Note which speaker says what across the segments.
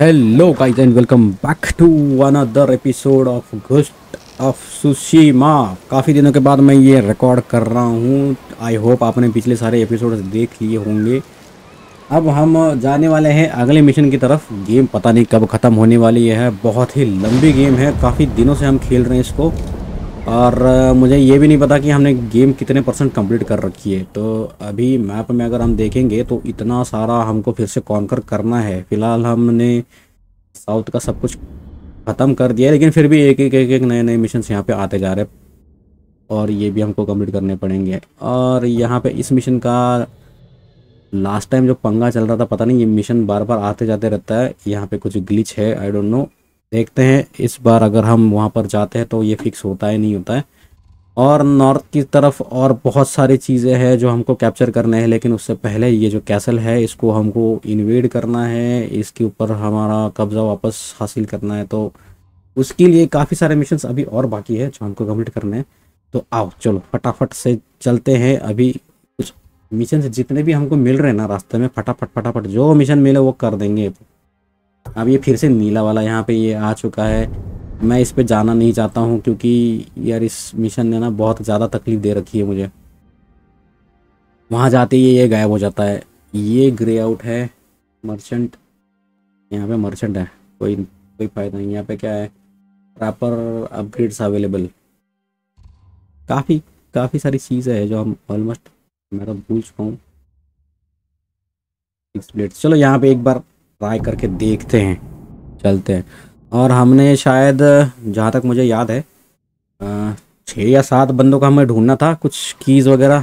Speaker 1: Hello, guys, and welcome back to another episode of Ghost of Tsushima. काफ़ी दिनों के बाद मैं ये रिकॉर्ड कर रहा हूँ। आई होप आपने पिछले सारे एपिसोड देख लिए होंगे। अब हम जाने वाले हैं अगले मिशन की तरफ़। गेम पता नहीं कब ख़त्म होने वाली है। बहुत ही लंबी गेम है। काफ़ी दिनों से हम खेल रहे हैं इसको। और मुझे ये भी नहीं पता कि हमने गेम कितने परसेंट कंप्लीट कर रखी है। तो अभी मैप में अगर हम देखेंगे तो इतना सारा हमको फिर से कॉन्कर करना है। फ़िलहाल हमने साउथ का सब कुछ ख़त्म कर दिया लेकिन फिर भी एक एक एक एक नए नए मिशन यहाँ पे आते जा रहे और ये भी हमको कंप्लीट करने पड़ेंगे। और यहाँ पे इस मिशन का लास्ट टाइम जो पंगा चल रहा था, पता नहीं, ये मिशन बार बार आते जाते रहता है। यहाँ पे कुछ ग्लिच है आई डोंट नो देखते हैं। इस बार अगर हम वहाँ पर जाते हैं तो ये फिक्स होता है, नहीं होता है। और नॉर्थ की तरफ़ और बहुत सारी चीज़ें हैं जो हमको कैप्चर करने हैं, लेकिन उससे पहले ये जो कैसल है, इसको हमको इन्वेड करना है। इसके ऊपर हमारा कब्ज़ा वापस हासिल करना है। तो उसके लिए काफ़ी सारे मिशंस अभी और बाकी है, जो हमको कंप्लीट करने हैं। तो आओ, चलो, फटाफट से चलते हैं। अभी कुछ मिशन जितने भी हमको मिल रहे हैं ना, रास्ते में फटाफट फटाफट, जो मिशन मिले वो कर देंगे। अब ये फिर से नीला वाला यहाँ पे ये आ चुका है। मैं इस पे जाना नहीं चाहता हूँ क्योंकि यार इस मिशन ने ना बहुत ज़्यादा तकलीफ़ दे रखी है मुझे। वहाँ जाते ही ये गायब हो जाता है। ये ग्रे आउट है। मर्चेंट यहाँ पे मर्चेंट है। कोई कोई फ़ायदा नहीं। यहाँ पे क्या है? प्रॉपर अपग्रेड्स अवेलेबल काफ़ी काफ़ी सारी चीज़ें हैं जो हम ऑलमोस्ट मैं तो भूल चुका हूँ। चलो यहाँ पे एक बार ट्राई करके देखते हैं, चलते हैं। और हमने शायद, जहाँ तक मुझे याद है छः या सात बंदों का हमें ढूंढना था। कुछ कीज़ वगैरह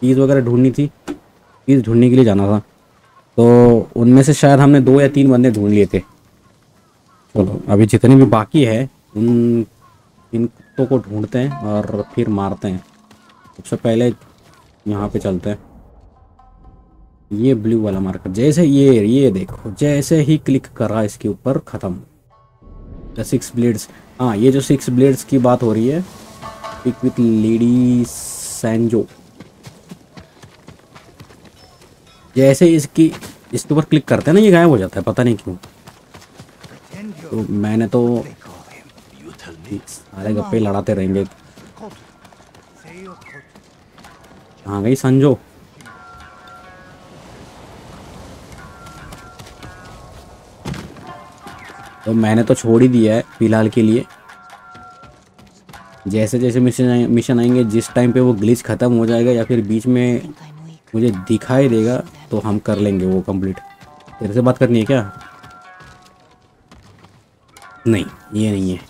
Speaker 1: कीज़ वगैरह ढूंढनी थी। कीज़ ढूँढने के लिए जाना था। तो उनमें से शायद हमने दो या तीन बंदे ढूंढ लिए थे। चलो, अभी जितने भी बाकी है, उन, इन कुत्तों को ढूंढते हैं और फिर मारते हैं। सबसे पहले यहाँ पे चलते हैं। ये ब्लू वाला मार्कर जैसे ये ये देखो जैसे ही क्लिक करा इसके ऊपर ख़त्म। द सिक्स ब्लेड्स हाँ ये जो सिक्स ब्लेड्स की बात हो रही है पिक विथ लेडी सैंजो जैसे इसकी इसके ऊपर क्लिक करते हैं ना ये गायब हो जाता है पता नहीं क्यों। तो मैंने तो सारे गप्पे लड़ाते रहेंगे। हाँ गई संजो। तो मैंने तो छोड़ ही दिया है फ़िलहाल के लिए। जैसे जैसे मिशन मिशन आएँगे, जिस टाइम पे वो ग्लिच ख़त्म हो जाएगा या फिर बीच में मुझे दिखाई देगा तो हम कर लेंगे वो कंप्लीट तेरे से बात करनी है क्या? नहीं, ये नहीं है।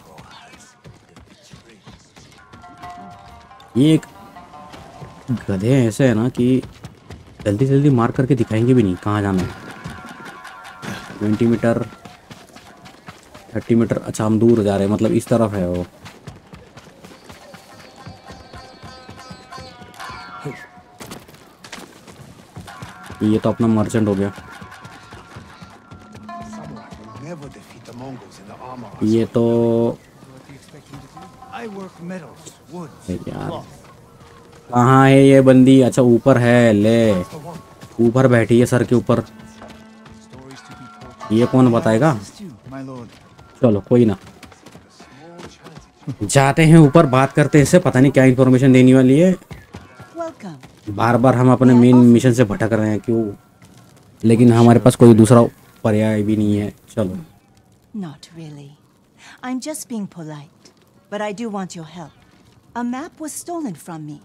Speaker 1: ये एक गधे ऐसे है ना कि जल्दी जल्दी मार करके दिखाएँगे भी नहीं, कहाँ जाना है? ट्वेंटी मीटर 30 मीटर अच्छा हम दूर जा रहे हैं मतलब इस तरफ़ है वो। ये तो अपना मर्चेंट हो गया। ये तो यार। कहाँ है ये बंदी? अच्छा ऊपर है, ले। ऊपर बैठी है सर के ऊपर। ये कौन बताएगा? चलो कोई ना। जाते हैं ऊपर बात करते हैं इसे पता नहीं क्या इन्फॉर्मेशन देने वाली है। बार बार हम अपने मेन मिशन से भटक रहे हैं क्यों? लेकिन हमारे पास कोई दूसरा पर्याय भी नहीं है। चलो।
Speaker 2: Not really I am just being polite but I do want your help a map was stolen from me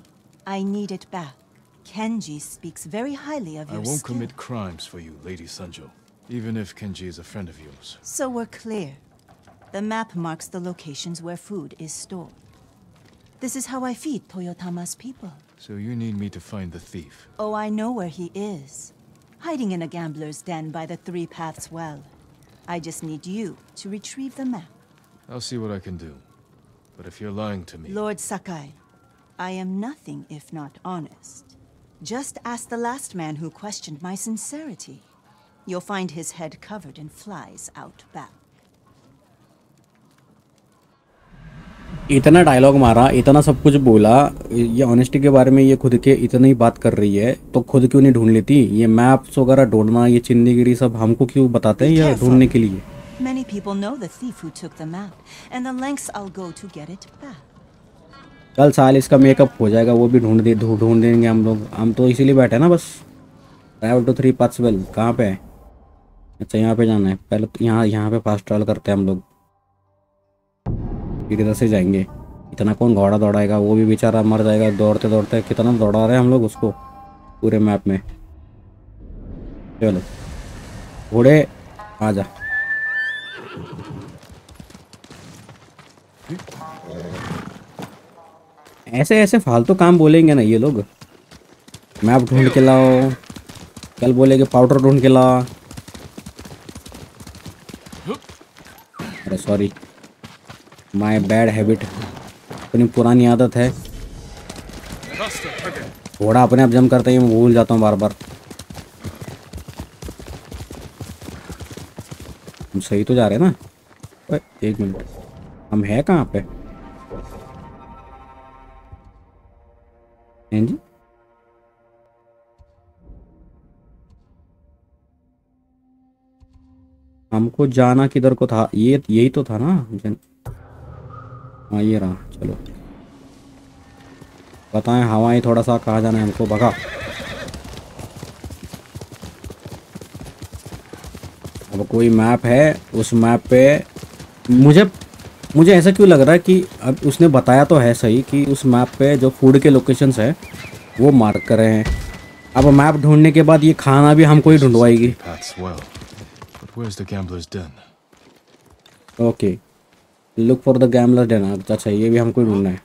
Speaker 2: I need it back Kenji speaks very highly of your
Speaker 3: I
Speaker 2: won't
Speaker 3: commit crimes for you lady Sanjo even if Kenji is a friend of yours
Speaker 2: so we are The map marks the locations where food is stored. This is how I feed Toyotama's people.
Speaker 3: So you need me to find the thief.
Speaker 2: Oh, I know where he is. Hiding in a gambler's den by the Three Paths Well. I just need you to retrieve the map.
Speaker 3: I'll see what I can do. But if you're lying to me,
Speaker 2: Lord Sakai, I am nothing if not honest. Just ask the last man who questioned my sincerity. You'll find his head covered in flies out back.
Speaker 1: इतना dialogue मारा इतना सब कुछ बोला ये honesty के बारे में ये खुद के इतनी बात कर रही है तो खुद क्यों नहीं ढूंढ लेती? ये मैप्स वगैरह ढूंढना ये चिंदीगिरी सब हमको क्यों बताते हैं या ढूँढने के लिए?
Speaker 2: Many people know the thief who took the map, and the lengths I'll go to get it back.
Speaker 1: कल साल इसका मेकअप हो जाएगा वो भी ढूंढ दे ढूंढ ढूंढ देंगे हम लोग। हम तो इसीलिए बैठे हैं ना बस। ट्रैवल टू थ्री पॉसिबल कहाँ पे? है अच्छा यहाँ पे जाना है। पहले तो यहाँ यहाँ पे फास्ट ट्रैवल करते हैं हम लोग। फिर इधर से जाएँगे? इतना कौन घोड़ा दौड़ाएगा? वो भी बेचारा मर जाएगा दौड़ते दौड़ते। कितना दौड़ा रहे हैं हम लोग उसको पूरे मैप में। चलो। घोड़े, आ जा। ऐसे ऐसे फालतू तो काम बोलेंगे ना ये लोग। मैप ढूंढ के लाओ। कल बोलेंगे पाउडर ढूंढ के लाओ अरे सॉरी माय बैड हैबिट अपनी पुरानी आदत है। घोड़ा अपने आप जम करते ही, मैं भूल जाता हूँ बार बार हम सही तो जा रहे हैं ना? एक मिनट। हम है कहाँ पे? जी? हमको जाना किधर को था? ये, यही तो था ना जन हाँ ये रहा चलो। बताएँ हवाएँ थोड़ा सा कहाँ जाना है हमको भगा। अब कोई मैप है उस मैप पे मुझे मुझे ऐसा क्यों लग रहा है कि अब उसने बताया तो है सही कि उस मैप पे जो फ़ूड के लोकेशंस है वो मार्क कर रहे हैं। अब मैप ढूँढने के बाद ये खाना भी हमको ही ढूंढवाएगी।
Speaker 3: Paths well. Look for the gambler den
Speaker 1: अच्छा ये भी हमको ढूंढना है।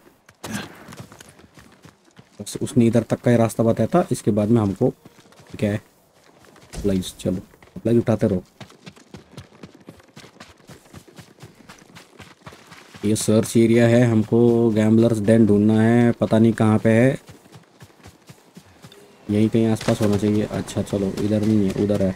Speaker 1: बस उसने इधर तक का ही रास्ता बताया था, इसके बाद में हमको क्या है? अप्लाइज चलो अप्लाई उठाते रहो। ये सर्च एरिया है, हमको गैमलर्स डेन ढूंढना है, पता नहीं कहाँ पे है। यहीं कहीं आसपास होना चाहिए। अच्छा चलो, इधर नहीं है, उधर है।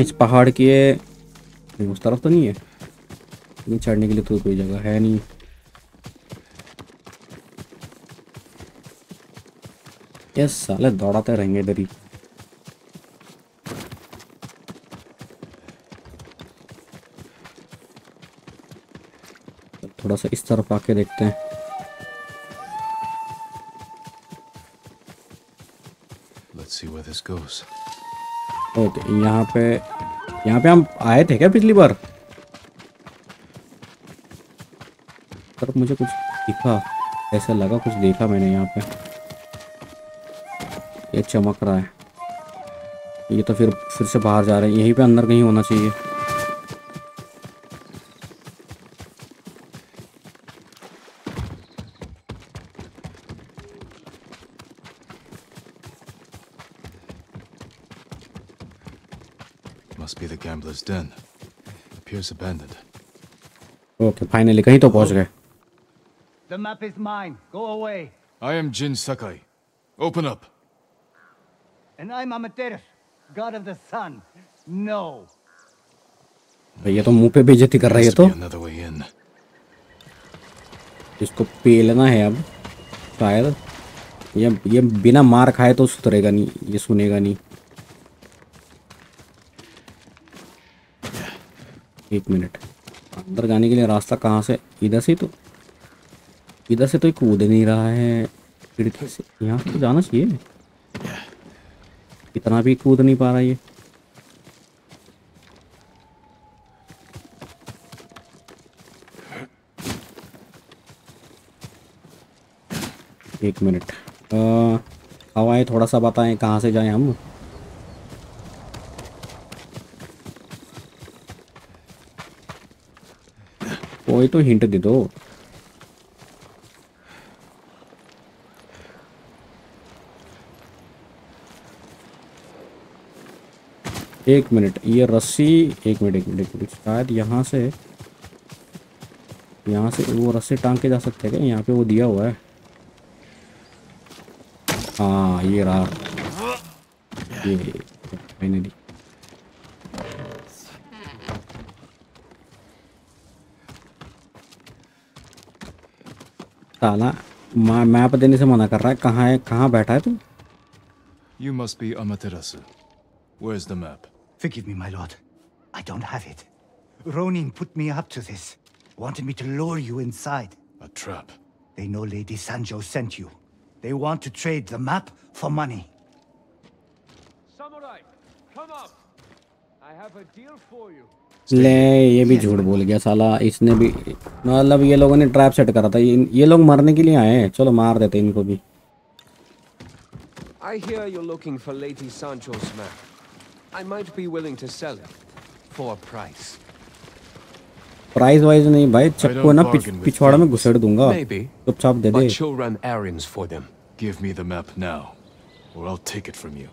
Speaker 1: इस पहाड़ के उस तरफ़ तो नहीं है। नहीं, चढ़ने के लिए तो कोई जगह है नहीं। ये साले दौड़ाते रहेंगे इधर ही। थोड़ा सा इस तरफ़ आके देखते हैं।
Speaker 3: Goes.
Speaker 1: ओके यहाँ पे यहाँ पे हम आए थे क्या पिछली बार? पर मुझे कुछ दिखा, ऐसा लगा कुछ देखा मैंने यहाँ पे। ये चमक रहा है। ये तो फिर फिर से बाहर जा रहे हैं। यहीं पे अंदर कहीं होना चाहिए
Speaker 3: Must be the gambler's den. Appears abandoned.
Speaker 1: Okay finally कहीं तो पहुँच गए
Speaker 4: The map is mine. Go away.
Speaker 3: I am Jin Sakai. Open up.
Speaker 4: And I'm Amateru, god of the sun. No.
Speaker 1: भैया तो मुँह पे बेइज्जती कर रही है तो इसको पेलना है अब शायद ये ये बिना मार खाए तो सुधरेगा नहीं ये सुनेगा नहीं एक मिनट। अंदर जाने के लिए रास्ता कहाँ से? इधर से तो इधर से तो कूद नहीं रहा है। खिड़की से यहाँ से तो जाना चाहिए इतना भी कूद नहीं पा रहा ये। एक मिनट। हवाएँ थोड़ा सा बताएँ, कहाँ से जाएँ हम? कोई तो हिंट दे दो एक मिनट, ये रस्सी, एक मिनट एक मिनट एक मिनट। शायद यहाँ से यहाँ से वो रस्सी टांग के जा सकते हैं क्या? यहाँ पे वो दिया हुआ है। हाँ ये रहा। ये फाइनली साला मा- मैप देने से मना कर रहा है कहाँ है कहाँ बैठा है तू
Speaker 3: You must be Amaterasu. Where's the map?
Speaker 4: Forgive me, my lord. I don't have it. Ronin put me up to this. Wanted me to lure you inside.
Speaker 3: A trap.
Speaker 4: They know Lady Sanjo sent you. They want to trade the map for money.
Speaker 5: Samurai, come up. I have a deal for you.
Speaker 1: ले ये भी झूठ बोल गया साला इसने भी मतलब ये लोगों ने ट्रैप सेट करा था ये ये लोग मरने के लिए आए हैं चलो मार देते इनको भी
Speaker 5: I hear you're looking for Lady Sancho's map. I might be willing to sell it for a price.
Speaker 1: Price wise नहीं भाई चक्कू ना पिछ,
Speaker 3: bargain with
Speaker 1: पिछवाड़ा में
Speaker 3: thieves.
Speaker 1: घुसेड़ दूँगा
Speaker 5: Maybe.
Speaker 1: चुपचाप दे दे
Speaker 5: she'll run errands for them.
Speaker 3: Give me the map now, or I'll take it from you.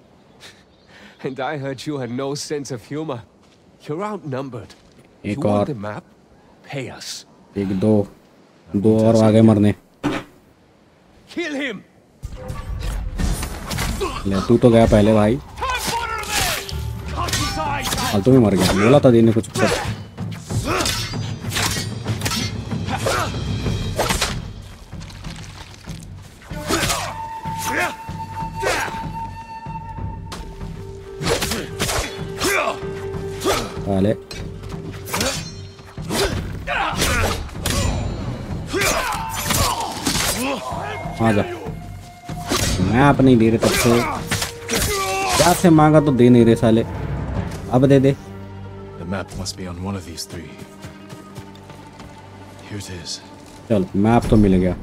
Speaker 5: And I heard you had no sense of humor. You're outnumbered.
Speaker 1: एक
Speaker 5: you want
Speaker 1: और
Speaker 5: the map? Pay us.
Speaker 1: एक दो दो और आगे मरने
Speaker 5: Kill him!
Speaker 1: ले तू तो गया पहले भाई फालतू में मर गया बोला था देने कुछ कर मैप नहीं दे रहे तब से। क्या से मांगा तो दे नहीं रहे साले। अब दे दे.
Speaker 3: Here.
Speaker 1: चल मैप तो मिल गया।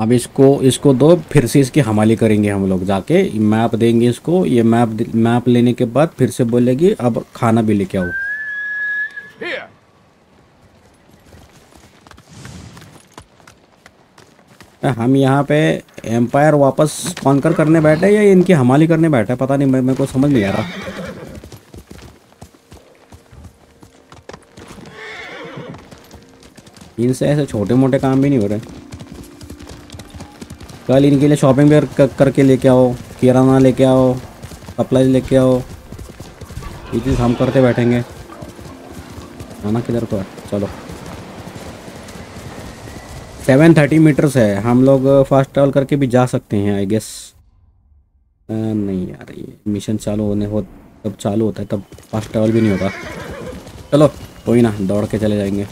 Speaker 1: अब इसको इसको दो फिर से इसकी हमाली करेंगे हम लोग जाके। मैप देंगे इसको ये मैप मैप लेने के बाद फिर से बोलेगी अब खाना भी लेके आओ। हम यहाँ पे एम्पायर वापस कॉन्कर करने बैठे या इनकी हमाली करने बैठे पता नहीं मेरे को समझ नहीं आ रहा। इनसे ऐसे छोटे मोटे काम भी नहीं हो रहे। कल इनके लिए शॉपिंग भी कर, करके लेके आओ किराना लेके आओ सप्लाई लेके आओ। ये चीज़ हम करते बैठेंगे। आना किधर को चलो। सेवन थर्टी मीटर्स है। हम लोग फास्ट ट्रैवल करके भी जा सकते हैं आई गेस नहीं यार, ये मिशन चालू होने हो तब चालू होता है, तब फास्ट ट्रैवल भी नहीं होगा। चलो, कोई ना, दौड़ के चले जाएँगे।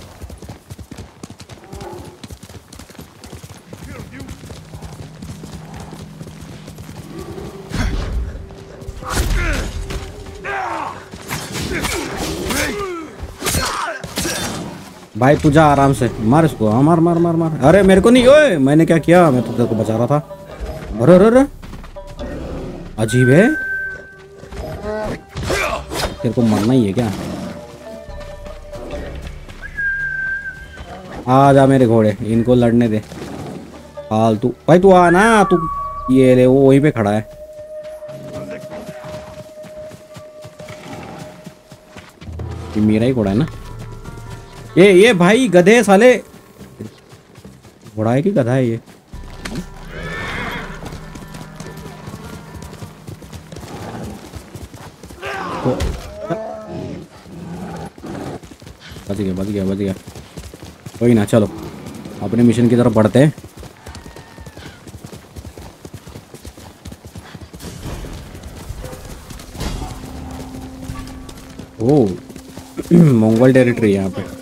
Speaker 1: भाई, तू जा आराम से। मार इसको। हाँ मार मार मार मार। अरे, मेरे को नहीं ओए, मैंने क्या किया? मैं तो तेरे को बचा रहा था। अरे अरे अरे। अजीब है। तेरे को मरना ही है क्या? आ जा मेरे घोड़े। इनको लड़ने दे। फालतू। भाई, तू आ ना। तू ये ले, वो वहीं पे खड़ा है। ये मेरा ही घोड़ा है ना? ये ये भाई गधे साले। घोड़ा है कि गधा है ये। तो- बच गया बच गया बच गया। कोई ना, चलो। अपने मिशन की तरफ़ बढ़ते हैं। ओ मंगोल टेरिटरी है यहाँ पे।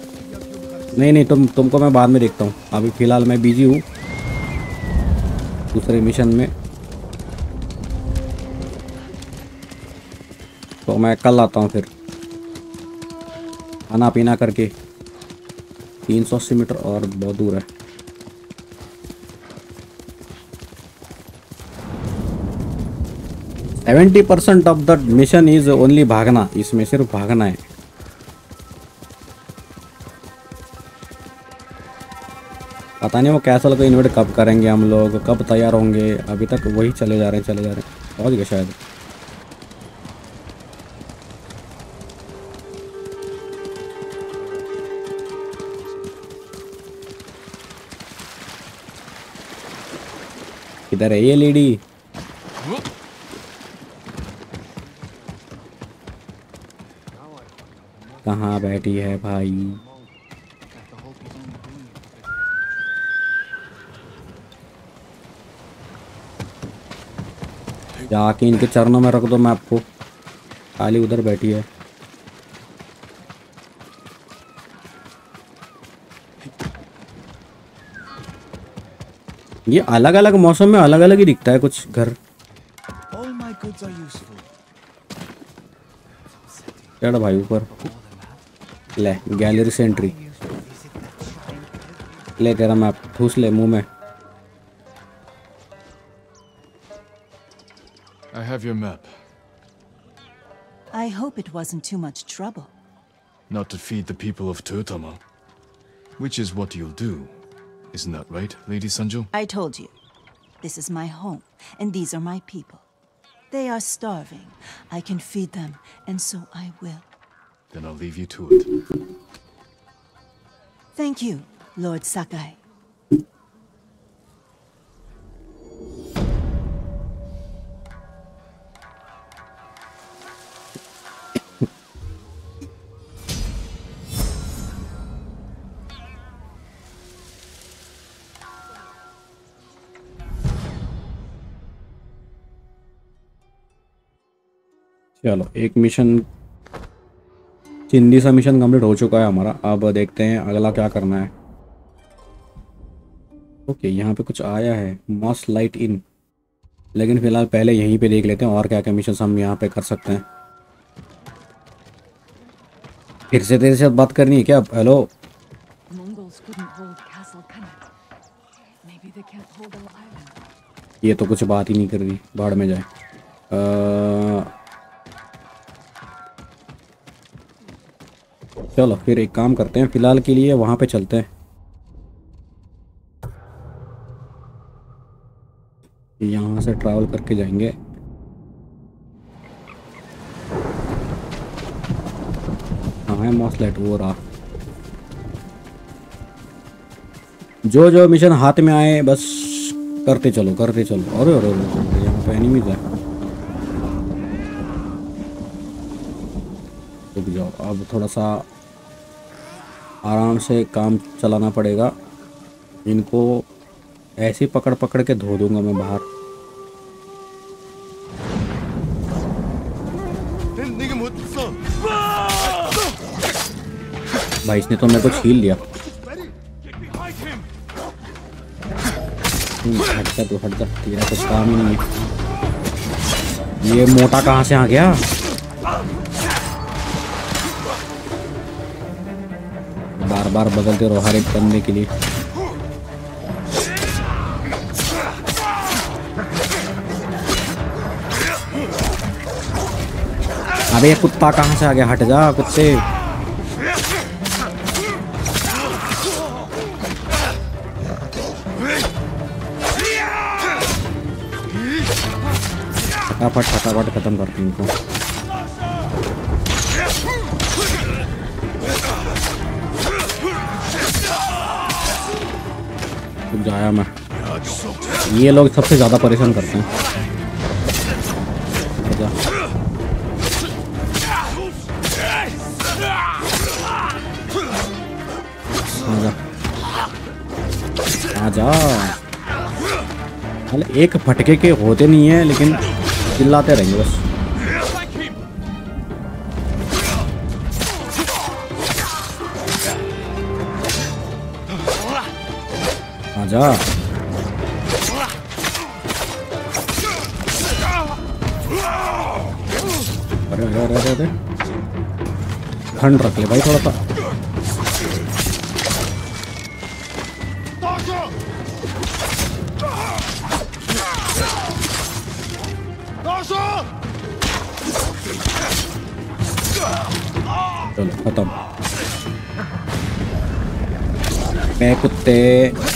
Speaker 1: नहीं नहीं, तुम, तुमको मैं बाद में देखता हूँ। अभी फ़िलहाल मैं बिज़ी हूँ। दूसरे मिशन में। तो मैं कल आता हूँ फिर। खाना पीना करके। तीन सौ अस्सी मीटर और बहुत दूर है। Seventy percent of the mission is only भागना। इसमें सिर्फ़ भागना है। पता नहीं वो कैसल को इन्वेट कब करेंगे हम लोग, कब तैयार होंगे, अभी तक वही चले जा रहे हैं, चले जा रहे हैं। पहुँच गया शायद। किधर है ये लेडी। कहाँ बैठी है भाई? जाके इनके चरणों में रख दो मैं आपको खाली उधर बैठी है। ये अलग अलग मौसम में अलग अलग ही दिखता है कुछ घर. चढ़ भाई ऊपर। ले गैलरी से एंट्री ले तेरा मैप ठूस ले मुँह में।
Speaker 3: Have your map.
Speaker 2: I hope it wasn't too much trouble.
Speaker 3: Not to feed the people of Turtama. Which is what you'll do. Isn't that right, Lady Sanjo?
Speaker 2: I told you. This is my home, and these are my people. They are starving. I can feed them, and so I will.
Speaker 3: Then I'll leave you to it.
Speaker 2: Thank you, Lord Sakai.
Speaker 1: चलो एक mission चिंदी सा mission complete हो चुका है हमारा। अब देखते हैं अगला क्या करना है। ओके यहाँ पे कुछ आया है। मॉस लाइट इन लेकिन फ़िलहाल पहले यहीं पे देख लेते हैं और क्या क्या मिशन हम यहाँ पे कर सकते हैं। फिर से तेरे से बात करनी है क्या?
Speaker 6: Hello our island.
Speaker 1: ये तो कुछ बात ही नहीं कर रही बाढ़ में जाए। अ, चलो फिर एक काम करते हैं, फ़िलहाल के लिए वहाँ पे चलते हैं। यहाँ से ट्रैवल करके जाएँगे। हाँ है मॉसलेट वो रहा। जो जो मिशन हाथ में आए, बस करते चलो करते चलो। अरे अरे यहाँ पे एनिमीज है। रुक जाओ, अब थोड़ा सा आराम से काम चलाना पड़ेगा। इनको ऐसे पकड़ पकड़ के धो दूँगा मैं बाहर। भाई इसने तो मेरे को छील लिया। हम्म, हट जा तू हट जा। तेरा कुछ काम ही नहीं ये मोटा कहाँ से आ गया? बार बार बदलते रहो, हर एक बंदे के लिए। अबे, ये कुत्ता कहाँ से आ गया? हट जा, कुत्ते। फटाफट खत्म करते हैं जाया मैं। ये लोग सबसे ज़्यादा परेशान करते हैं। आजा। एक फटके के होते नहीं है, लेकिन चिल्लाते रहेंगे बस। आजा अरे अरे अरे अरे अरे ठंड रख ले भाई थोड़ा सा चलो खत्म मैं कुत्ते हल।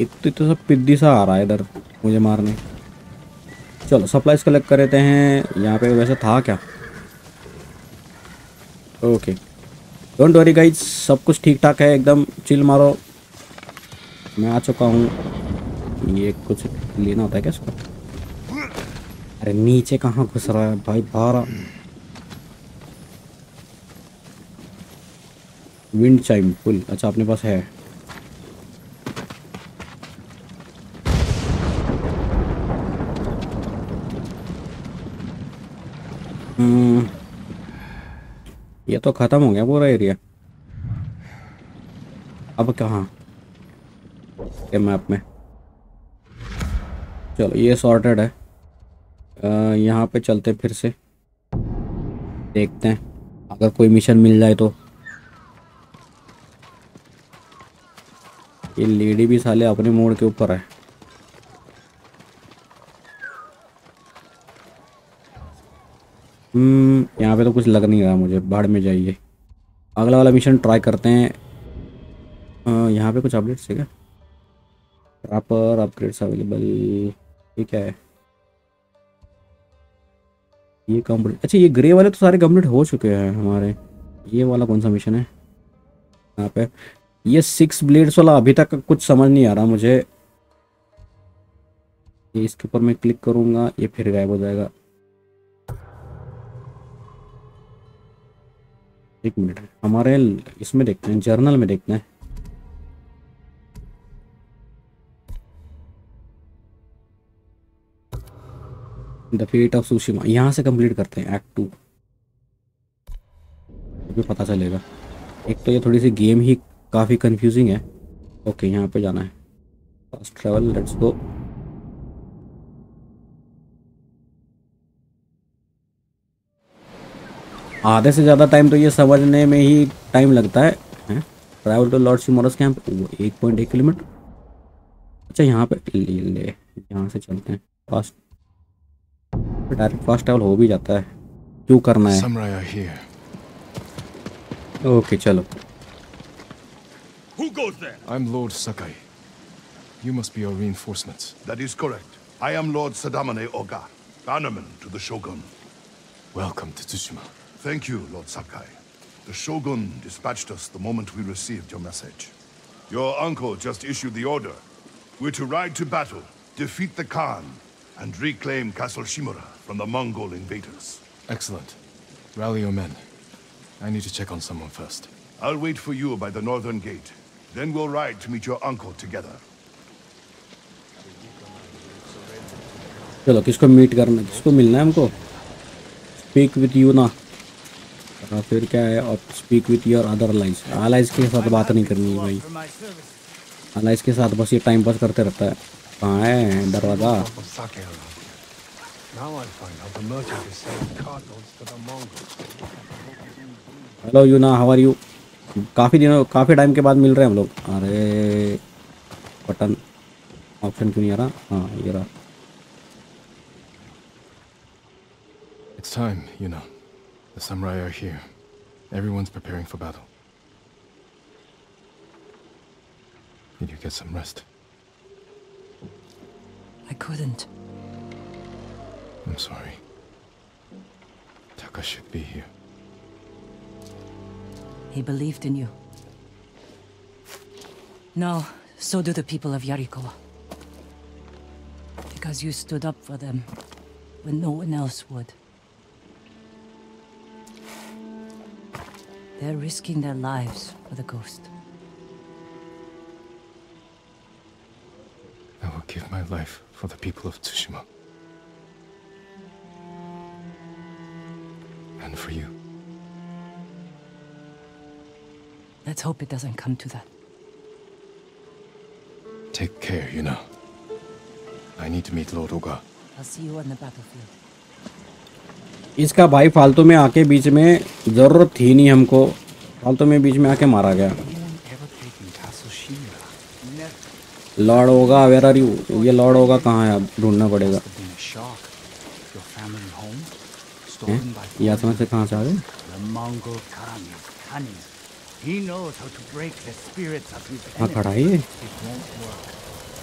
Speaker 1: इतने तो सब पिद्दी सा आ रहा है इधर, मुझे मारने। चलो सप्लाईज कलेक्ट कर लेते हैं। यहाँ पे वैसे था क्या? ओके डोंट वरी गाइज़ सब कुछ ठीक ठाक है, एकदम चिल मारो। मैं आ चुका हूँ। ये कुछ लेना होता है क्या इसको? अरे नीचे कहाँ घुस रहा है भाई? बाहर विंड चाइम फुल अच्छा अपने पास है। हम्म, ये तो ख़त्म हो गया पूरा एरिया अब कहाँ? मैप में। चलो ये सॉर्टेड है। यहाँ पे चलते फिर से। देखते हैं। अगर कोई मिशन मिल जाए तो। ये लेडी भी साले अपने मोड़ के ऊपर है। हम्म यहाँ पे तो कुछ लग नहीं रहा मुझे, बाढ़ में जाइए। अगला वाला मिशन ट्राई करते हैं। यहाँ पे कुछ अपडेट्स है क्या? प्रॉपर अपग्रेड्स अवेलेबल ये क्या है? ये कंप्लीट अच्छा ये ग्रे वाले तो सारे कंप्लीट हो चुके हैं हमारे। ये वाला कौन सा मिशन है? यहाँ पे। ये सिक्स ब्लेड्स वाला अभी तक कुछ समझ नहीं आ रहा मुझे। ये इसके ऊपर मैं क्लिक करूँगा, ये फिर गायब हो जाएगा। एक मिनट, हमारे इसमें देखते हैं जर्नल में देखते हैं। द फेट ऑफ़ सुशिमा यहाँ से कंप्लीट करते हैं एक्ट टू भी पता चलेगा। एक तो ये थोड़ी सी गेम ही काफ़ी कंफ्यूजिंग है। ओके यहाँ पे जाना है। फास्ट ट्रैवल लेट्स गो आधे से ज़्यादा टाइम तो ये समझने में ही टाइम लगता है travel to Lord Shimura's camp वो एक पॉइंट एक किलोमीटर। अच्छा यहाँ पे ले ले यहाँ से चलते हैं। फास्ट डायरेक्ट फास्ट ट्रैवल हो भी जाता है। क्यों करना है? ओके चलो।
Speaker 7: Who goes there?
Speaker 3: I'm Lord Sakai. You must be our reinforcements.
Speaker 7: That is correct. I am Lord Sadamane Oga, bannerman to the Shogun.
Speaker 3: Welcome to Tsushima.
Speaker 7: Thank you, Lord Sakai. The Shogun dispatched us the moment we received your message. Your uncle just issued the order. We're to ride to battle, defeat the Khan, and reclaim Castle Shimura from the Mongol invaders.
Speaker 3: Excellent. Rally your men. I need to check on someone first.
Speaker 7: I'll wait for you by the northern gate. Then we'll ride to meet your uncle together.
Speaker 1: चलो, किसको meet करना किसको मिलना है हमको? Speak with you ना। और फिर क्या है? और speak with your other allies allies के साथ बात नहीं करनी है भाई। अलाइज के साथ बस ये टाइम पास करते रहता है। कहाँ है? दरवाज़ा. हेलो यू ना हवर यू काफ़ी दिनों काफ़ी टाइम के बाद मिल रहे हैं हम लोग अरे बटन ऑप्शन क्यों नहीं आ रहा हाँ ये रहा
Speaker 3: It's time, you know. The samurai are here. Everyone's preparing for battle. Need you get some rest?
Speaker 6: I couldn't.
Speaker 3: I'm sorry. Taka should be here.
Speaker 6: He believed in you. No, so do the people of Yarikawa. Because you stood up for them when no one else would. They're risking their lives for the ghost.
Speaker 3: I will give my life for the people of Tsushima. And for you.
Speaker 6: Let's hope it doesn't come to that.
Speaker 3: Take care, you know. I need to meet Lord Oga.
Speaker 6: I'll see you on the battlefield.
Speaker 1: इसका भाई फालतू में आके बीच में ज़रूरत थी नहीं हमको फालतू में बीच में आके मारा गया. लॉर्ड होगा वेर आर यू ये लॉर्ड होगा कहाँ है अब ढूंढना पड़ेगा
Speaker 4: Must have been a shock. Your family home? Stolen by
Speaker 1: ये अचानक से कहाँ से आ गए
Speaker 4: He knows how to break the spirits of his
Speaker 1: हाँ
Speaker 4: enemies.
Speaker 1: खड़ा है ये
Speaker 4: It won't work.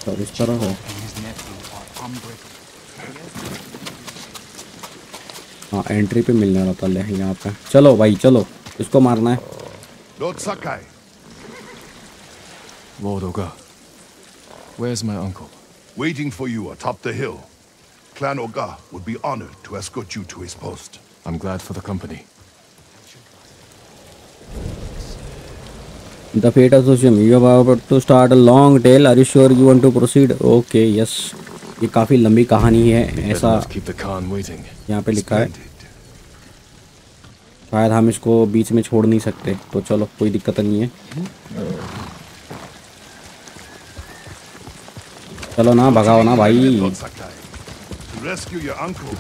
Speaker 1: तो इस तरह है
Speaker 4: and his nephew are unbreakable.
Speaker 1: हाँ एंट्री पे मिलने वाला था ले यहाँ पे चलो भाई चलो इसको मारना है
Speaker 7: Lord Sakai,
Speaker 3: Lord Oga, where's my uncle?
Speaker 7: waiting for you atop the hill. Clan Oga would be honored to escort you to his post.
Speaker 3: I'm glad for the company.
Speaker 1: The fate of association. You are about to start a long tale. Are you sure you want to proceed? Okay, yes. ये काफ़ी लंबी कहानी है ऐसा यहाँ पे लिखा है शायद हम इसको बीच में छोड़ नहीं सकते तो चलो कोई दिक्कत नहीं है चलो ना भगाओ ना भाई
Speaker 7: rescue your uncle,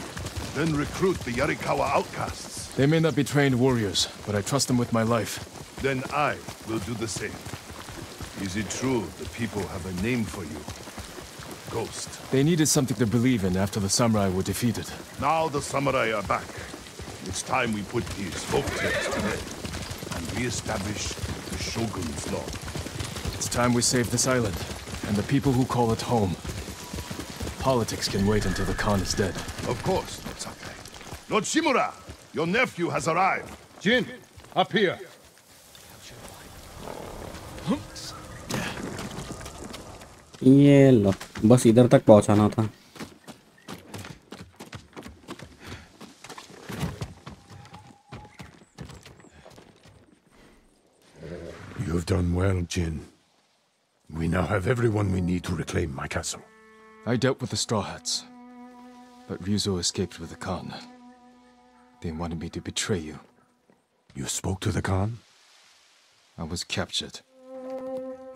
Speaker 7: then recruit the Yarikawa outcasts.
Speaker 3: They may not be trained warriors, but I trust them with my life.
Speaker 7: Then I will do the same. Is it true the people have a name for you? Ghost.
Speaker 3: They needed something to believe in after the samurai were defeated.
Speaker 7: Now the samurai are back. It's time we put these folk tales to bed and re-establish the Shogun's law.
Speaker 3: It's time we save this island, and the people who call it home. Politics can wait until the Khan is dead.
Speaker 7: Of course, Lord Sakai. Lord Shimura, your nephew has arrived.
Speaker 8: Jin, up here.
Speaker 1: ये लो बस इधर तक पहुंचाना था
Speaker 8: You have done well, Jin. We now have everyone we need to reclaim my castle.
Speaker 3: I dealt with the Straw Hats, but Ryuzo escaped with the Khan. They wanted me to betray you.
Speaker 8: You spoke to the Khan?
Speaker 3: I was captured.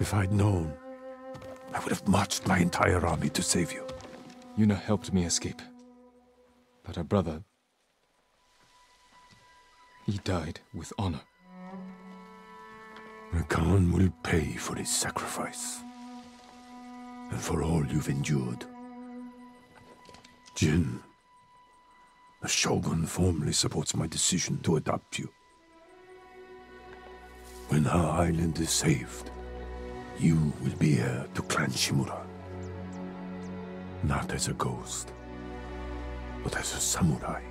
Speaker 8: If I'd known, I would have marched my entire army to save you.
Speaker 3: Yuna helped me escape. But her brother... He died with honor.
Speaker 8: The Khan will pay for his sacrifice. And for all you've endured. Jin, the Shogun formally supports my decision to adopt you. When our island is saved, you will be heir to Clan Shimura. Not as a ghost, but as a samurai.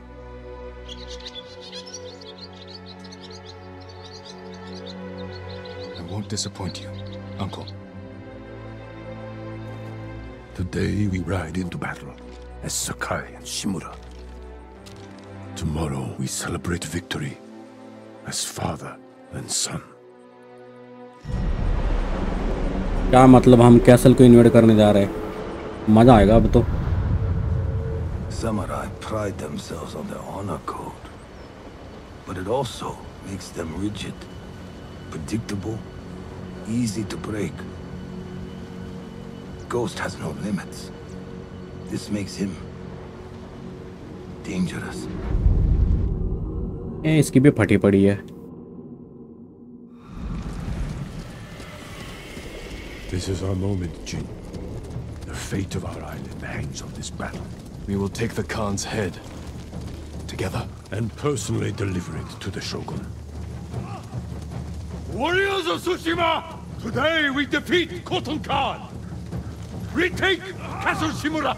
Speaker 3: I won't disappoint you, Uncle.
Speaker 8: Today we ride into battle as Sakai and Shimura. Tomorrow we celebrate victory as father and son.
Speaker 1: क्या मतलब हम castle को InvIT करने जा रहे हैं मज़ा आएगा अब तो
Speaker 9: Samurai pride themselves on their honor code. But it also makes them rigid, predictable, easy to break. Ghost has no limits. This makes him dangerous.
Speaker 1: ए, इसकी भी फटी पड़ी है
Speaker 8: This is our moment, Jin. The fate of our island hangs on this battle.
Speaker 3: We will take the Khan's head. Together.
Speaker 8: And personally deliver it to the Shogun.
Speaker 10: Warriors of Tsushima! Today we defeat Khoton Khan! Retake Castle Shimura!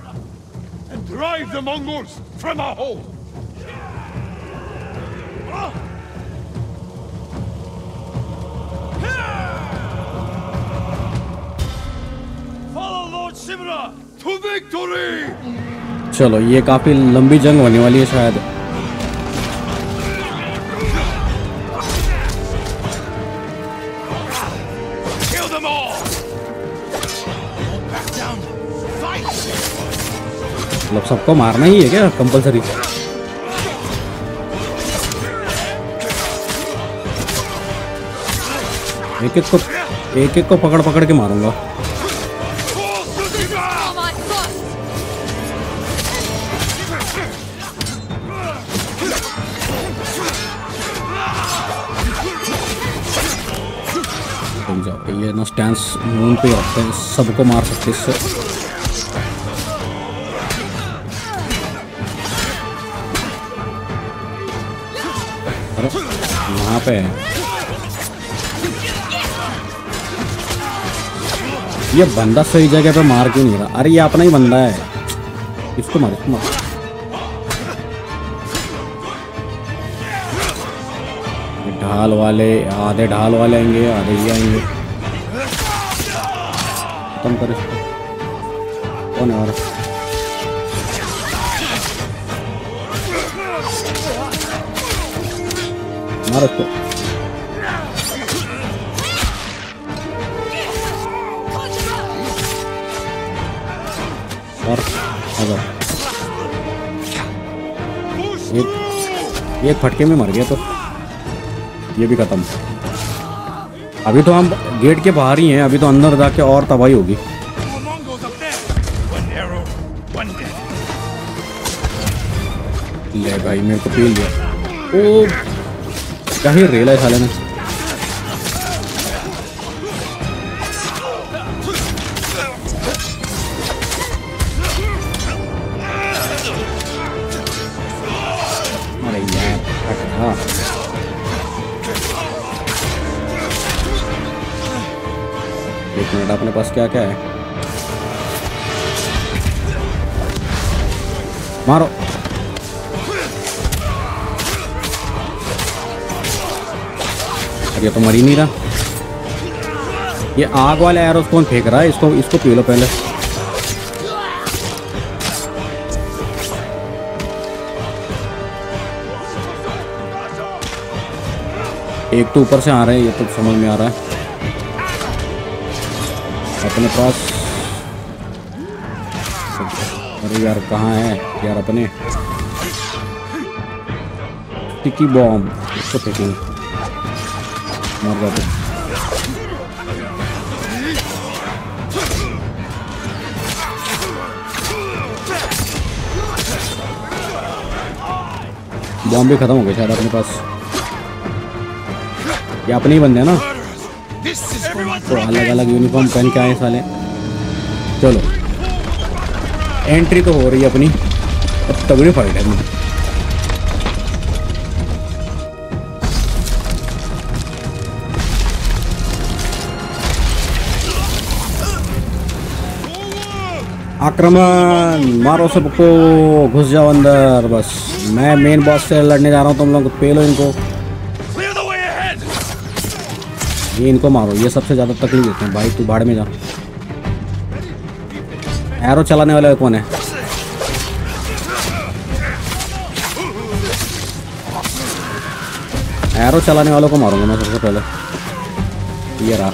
Speaker 10: And drive the Mongols from our home!
Speaker 1: चलो ये काफ़ी लंबी जंग होने वाली है शायद! मतलब सबको मारना ही है क्या कंपलसरी एक एक को एक एक को पकड़ पकड़ के मारूँगा। मून पे रखते हैं, सबको मार सकते हैं इससे। यहाँ पे ये बंदा सही जगह पे मार क्यों नहीं रहा? अरे, ये अपना ही बंदा है। इसको मार इसको मार। ढाल वाले, आधे ढाल वाले आएँगे, आधे ये आएँगे। खत्म कर। इसको कौन है और? मारो इसको। और अगर एक फटके में मर गया तो। ये भी खत्म। अभी तो हम गेट के बाहर ही हैं, अभी तो अंदर जाके और तबाही होगी। ले भाई, मेरे को पी लिया। ओ, क्या ही रेला है साले ने। क्या क्या है? मारो। ये तो मर ही नहीं रहा। ये आग वाले एरोस कौन फेंक रहा है, इसको इसको पी लो पहले। एक तो ऊपर से आ रहे हैं, ये तो समझ में आ रहा है। अपने पास। अरे यार, कहाँ है? यार, अपने। टिकी बॉम्ब। इसको फेंकेंगे मर जाते। बॉम्ब भी खत्म हो गए शायद अपने पास। ये अपने ही बंदे हैं ना? तो अलग अलग यूनिफॉर्म पहन के आए साले। चलो। एंट्री तो हो रही है अपनी। अब तगड़ी फाइट है आक्रमण! मारो सबको। घुस जाओ अंदर। बस। मैं मेन बॉस से लड़ने जा रहा हूँ, तुम लोग पेलो इनको। ये इनको मारो, ये सबसे ज़्यादा तकलीफ़ देते हैं। भाई, तू बाढ़ में जा। एरो चलाने वाला है कौन है? एरो चलाने वालों को मारूँगा मैं सबसे पहले। ये रहा।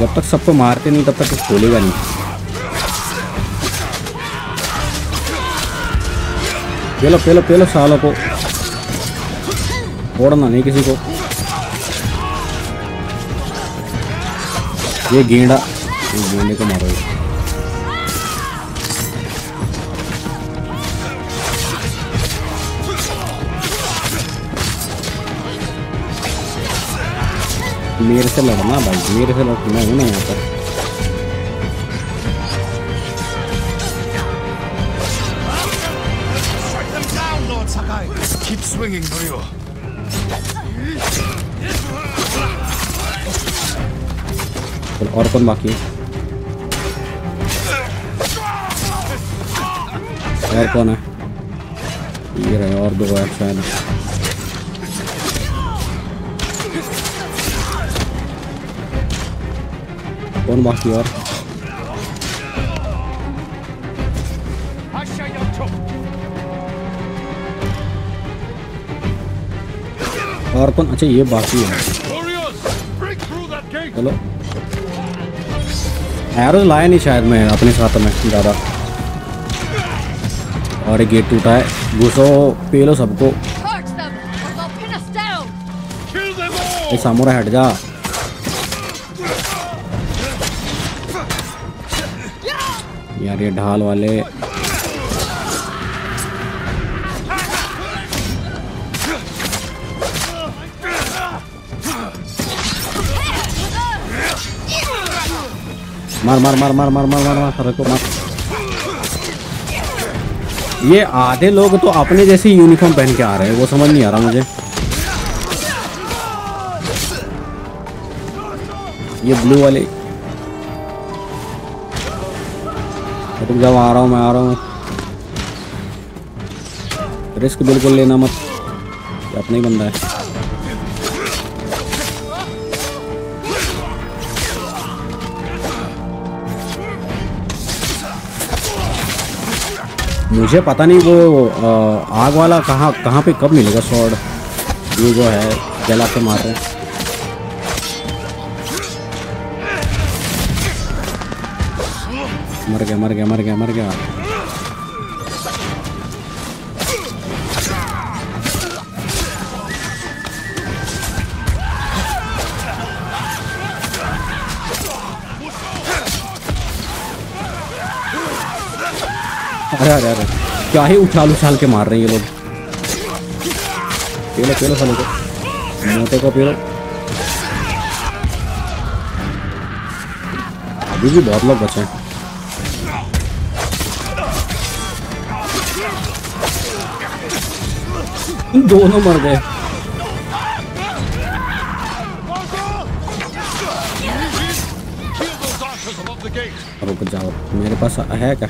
Speaker 1: जब तक सबको मारते नहीं, तब तक कुछ खोलेगा नहीं। पेलो पेलो पेलो सालों को। फोड़ना नहीं किसी को। ये गेंडा। ये गेंडे को मारो। मेरे से लड़ना भाई मेरे से लड़ मैं ना यहाँ पर।
Speaker 7: Keep swinging,
Speaker 1: Ryo. Dan Orton maki. Orton ya. ये रहे और दो ऐप शायद कौन और कौन अच्छा ये बाकी है। चलो। एरो लाया नहीं शायद मैं अपने साथ में ज़्यादा। और एक गेट टूटा है। घुसो पे लो सबको! ये सामोरा हट जा। यार ये ढाल वाले मार मार मार मार मार मार मार मार, सर को मार। ये आधे लोग तो अपने जैसे यूनिफॉर्म पहन के आ रहे हैं, वो समझ नहीं आ रहा मुझे। ये ब्लू वाले। रुक जाओ आ रहा हूँ, मैं आ रहा हूँ। रिस्क बिल्कुल लेना मत। अपना ही बंदा है। मुझे पता नहीं वो आग वाला कहाँ कहाँ पे कब मिलेगा शॉर्ड ये जो है, जला के मार रहे मर गया मर गया मर गया मर गया। अरे अरे अरे। क्या ही उछाल उछाल के मार रहे हैं ये लोग। पेलो पेलो, सालों को। मोटे को पेलो। अभी भी बहुत लोग बचे हैं। दोनों मर गए. रुक जाओ। मेरे पास है क्या?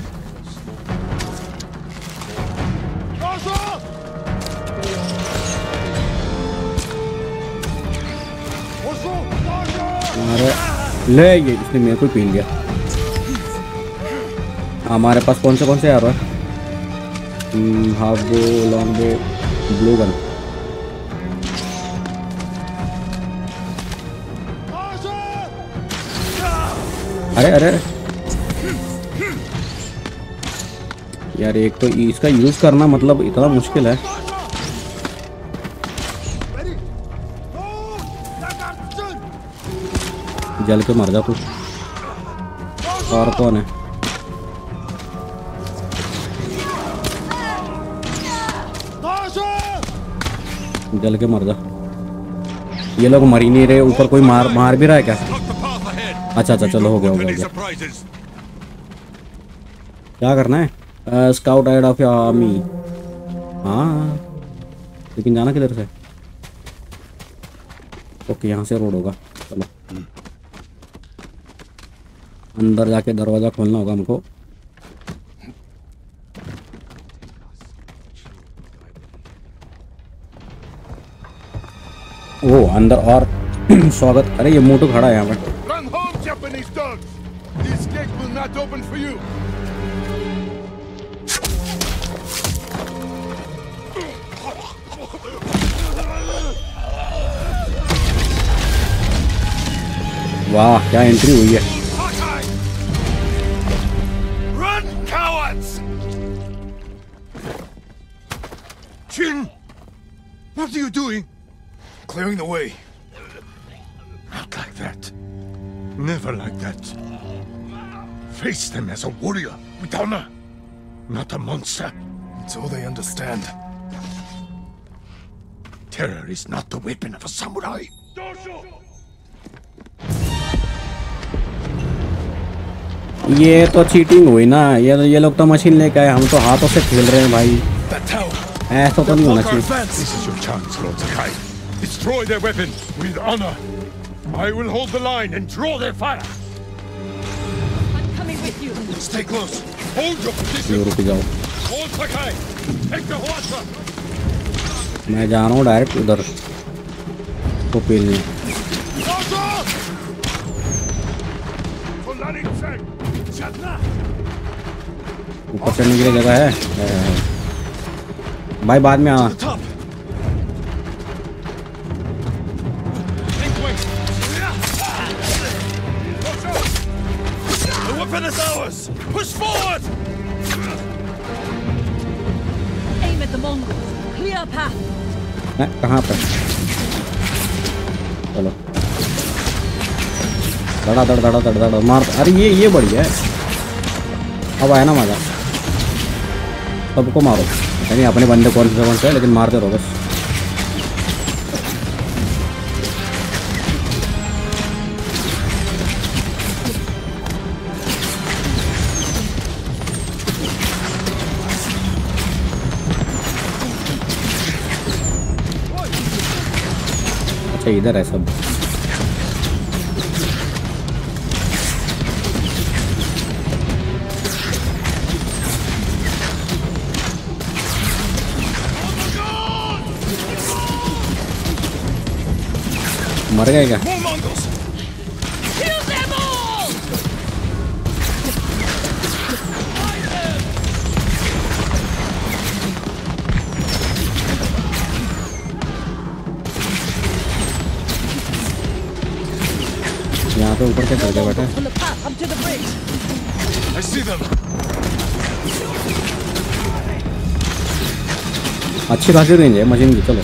Speaker 1: ले ये इसने मेरे को पीन लिया। हमारे पास कौन से कौन से यार हाफ़ बो, लॉन्ग बो, ब्लू गन। अरे अरे। यार, एक तो इसका यूज़ करना मतलब इतना मुश्किल है। जल के मर जा तू। और कौन है? जल के मर जा। ये लोग मर ही नहीं रहे ऊपर कोई मार मार भी रहा है क्या? अच्छा अच्छा चलो हो गया हो गया, क्या करना है? स्काउट आइड ऑफ़ आर्मी हाँ। लेकिन जाना किधर से? ओके यहाँ से रोड होगा चलो अंदर जाके दरवाज़ा खोलना होगा हमको। ओ अंदर और स्वागत। अरे ये मोटू खड़ा है यहाँ पर. वाह क्या एंट्री हुई है।
Speaker 10: What are you doing?
Speaker 8: Clearing the way. Not like that. Never like that. Face them as a warrior with honor, not a monster.
Speaker 3: It's all they understand.
Speaker 8: Terror is not the weapon of a samurai.
Speaker 1: ये तो cheating हुई ना ये ये लोग तो machine लेके आए हम तो हाथों से खेल रहे हैं भाई
Speaker 10: That tower!
Speaker 1: ऐसा तो नहीं होना
Speaker 10: Block our
Speaker 1: चाहिए
Speaker 10: advance!
Speaker 8: This is your chance, Lord Sakai.
Speaker 10: Destroy their weapon with honor. I will hold the line and draw their fire.
Speaker 6: I'm coming with you.
Speaker 10: Stay close. Hold your
Speaker 1: ये
Speaker 10: position.
Speaker 1: रुक जाओ
Speaker 10: Hold Sakai. Take the Huasa.
Speaker 1: मैं जा रहा हूँ direct उधर तो पेलने ऊपर चढ़ने के लिए जगह है है, है, है। भाई बाद में आ। कहा पर? चलो। दड़ा दड़ दड़ा दड़ दड़ मार। अरे ये ये बढ़िया है। अब आया ना मज़ा। सबको मारो। यानी अपने बंदे कौन से कौन से लेकिन मारते रहो बस। अच्छा इधर है सब। मर गए क्या यहाँ पे ऊपर से डर गया
Speaker 10: बैठा
Speaker 1: अच्छी खासी रेंज है मशीन की चलो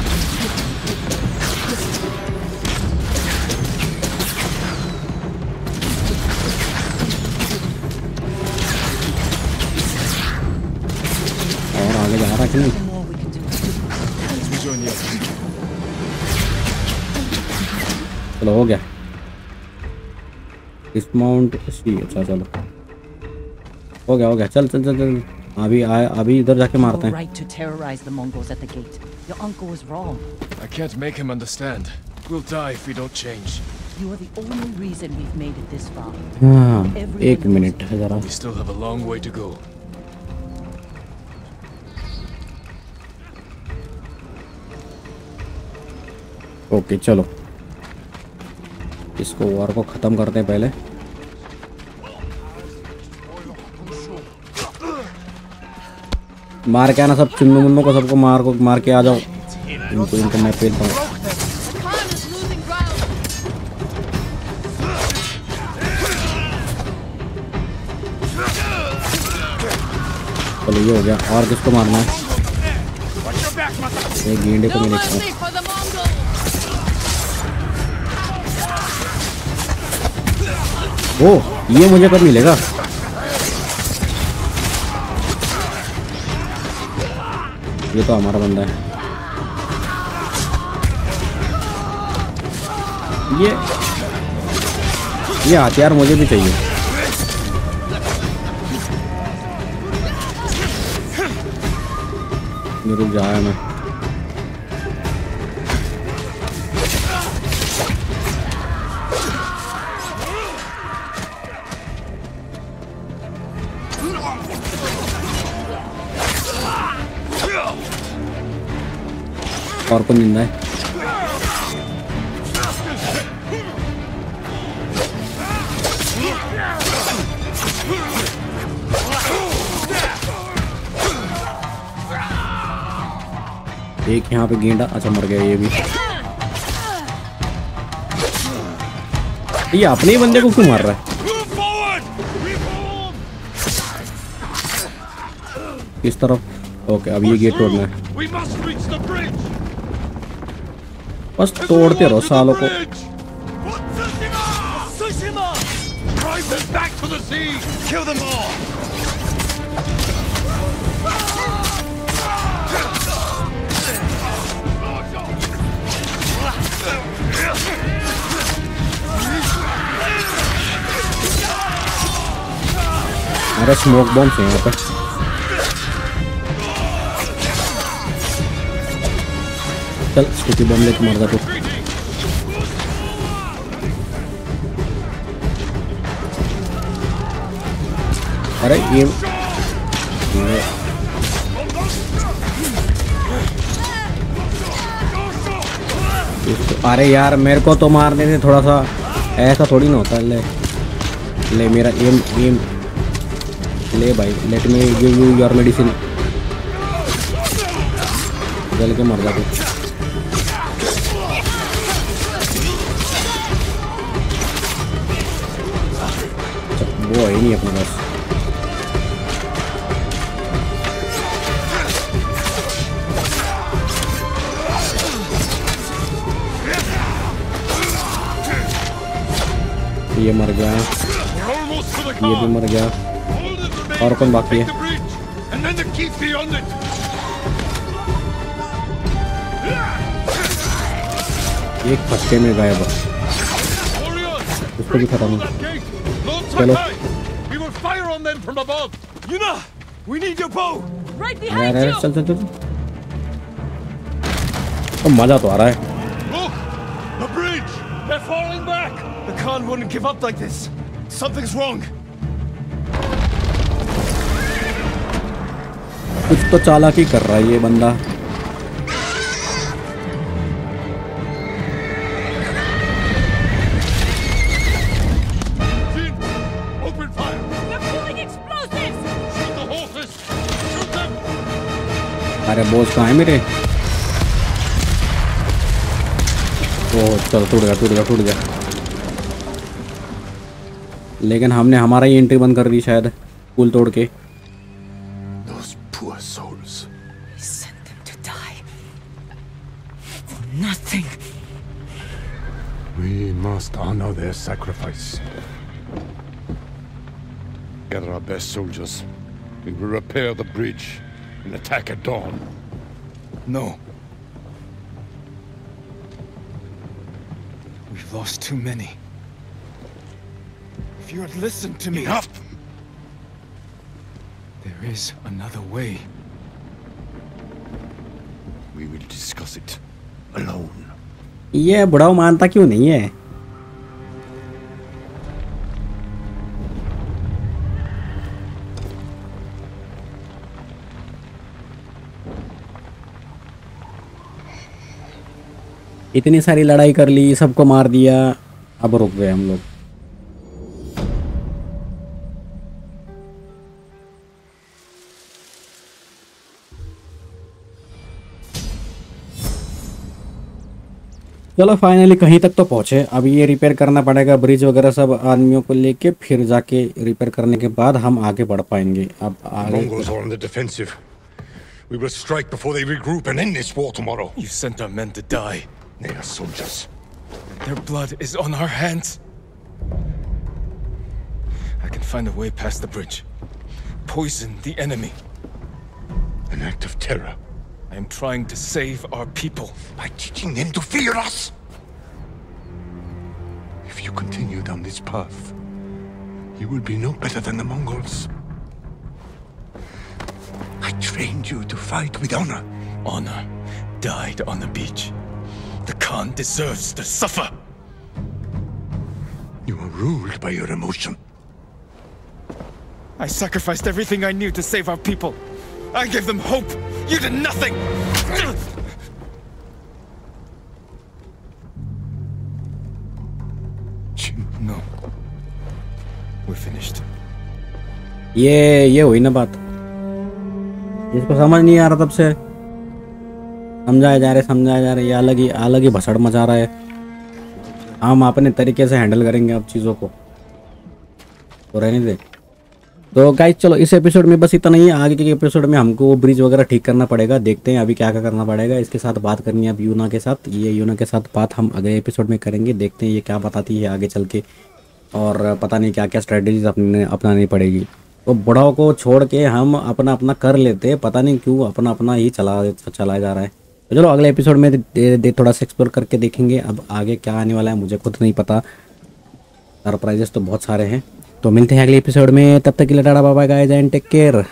Speaker 1: माउंट सी अच्छा चलो। हो गया हो गया। चल चल चल चल। अभी आया अभी इधर जाके मारते हैं।
Speaker 6: Ride to terrorize the Mongols at the gate your uncle was wrong
Speaker 3: I can't make him understand we will die if we don't change
Speaker 6: you are the only reason we have made it this far
Speaker 1: एक minute जरा।
Speaker 3: We still have a long way to go
Speaker 1: okay चलो। इसको वार को खत्म करते हैं पहले। मार के आना सब, चुन्नू मुन्नू को सबको मार को, मार के आ जाओ इनको इनको मैं
Speaker 6: losing ground.
Speaker 1: चलो, ये हो गया और किसको मारना है ये गेंडे को मैं देखता हूँ. ओ ये मुझे कब मिलेगा ये तो हमारा बंदा है। ये ये हथियार मुझे भी चाहिए। रुक जाया मैं। और है एक यहाँ पे गेंडा। अच्छा मर गया ये भी। ये अपने ही बंदे को क्यों मार रहा है? इस तरफ़। ओके, अब ये गेट तोड़ना है
Speaker 10: We must reach the bridge!
Speaker 1: बस तोड़ते रहो सालों को। अरे स्मोक बम से यहाँ पर चल स्टिकी बम लेके मर जा अरे, ये अरे यार, मेरे को तो मारने से थोड़ा सा ऐसा थोड़ी ना होता ले ले मेरा एम एम ले भाई let me give you your medicine जल के मर जा तू वो है ही नहीं अपने पास ये मर गया ये भी मर गया! और कौन बाकी है! एक फटके में गायब उसको भी खत्म
Speaker 10: That fire on them from above! Yuna! We need your bow!
Speaker 6: Right
Speaker 1: अरे
Speaker 6: behind
Speaker 1: अरे
Speaker 6: you.
Speaker 1: चल चल चल तो मजा तो आ रहा है
Speaker 10: Look! The bridge! They're falling back! The Khan wouldn't give up like this. Something's wrong.
Speaker 1: कुछ तो चालाकी कर रहा है ये बंदा अरे बॉस कहाँ है मेरे ओ चल टूट गया टूट गया टूट गया लेकिन हमने हमारा ही एंट्री बंद कर दी शायद पुल तोड़ के.
Speaker 6: We
Speaker 8: must honor their sacrifice. Gather our best soldiers. We will repair the bridge and attack at dawn.
Speaker 3: No. We've lost too many. If you had listened to me...
Speaker 8: Enough!
Speaker 3: There is another way.
Speaker 8: We will discuss it alone.
Speaker 1: ये बुढ़ाऊ मानता क्यों नहीं है इतनी सारी लड़ाई कर ली सबको मार दिया अब रुक गए हम लोग चलो फाइनली कहीं तक तो पहुँचे अब ये रिपेयर करना पड़ेगा ब्रिज वगैरह सब आदमियों को लेके फिर जाके रिपेयर करने के बाद हम आगे बढ़ पाएँगे अब आगे.
Speaker 8: We will strike before they regroup and end this war tomorrow.
Speaker 3: You sent our men to die.
Speaker 8: They are soldiers.
Speaker 3: Their blood is on our hands. I can find a way past the bridge. Poison the enemy.
Speaker 8: An act of terror.
Speaker 3: I am trying to save our people.
Speaker 8: By teaching them to fear us. If you continue down this path, you will be no better than the Mongols. I trained you to fight with honor.
Speaker 3: Honor died on the beach. The Khan deserves to suffer.
Speaker 8: You are ruled by your emotion.
Speaker 3: I sacrificed everything I knew to save our people. I gave them hope. You did nothing. No. We're finished.
Speaker 1: ये ये हुई ना बात इसको समझ नहीं आ रहा तब से समझाए जा रहे, समझाए जा रहे, ये अलग ही अलग ही भसड़ मचा रहा है। हम अपने तरीके से हैंडल करेंगे अब चीज़ों को। तो रहने दे तो गाइस चलो, इस एपिसोड में बस इतना ही। है आगे के एपिसोड में हमको वो ब्रिज वगैरह ठीक करना पड़ेगा। देखते हैं अभी क्या क्या करना पड़ेगा। इसके साथ बात करनी है अब यूना के साथ। ये यूना के साथ बात हम अगले एपिसोड में करेंगे। देखते हैं ये क्या बताती है आगे चल के। और पता नहीं क्या क्या स्ट्रेटजीज अपने, अपनानी पड़ेगी। तो बुढ़ाओं को छोड़ के हम अपना अपना कर लेते हैं। पता नहीं क्यों अपना अपना ही चला, चलाया जा रहा है। तो चलो अगले एपिसोड में दे, दे थोड़ा सा एक्सप्लोर करके देखेंगे। अब आगे क्या आने वाला है मुझे खुद नहीं पता। सरप्राइजेस तो बहुत सारे हैं। तो मिलते हैं अगले एपिसोड में। तब तक के लिए टाटा बाबा गाइस एंड टेक केयर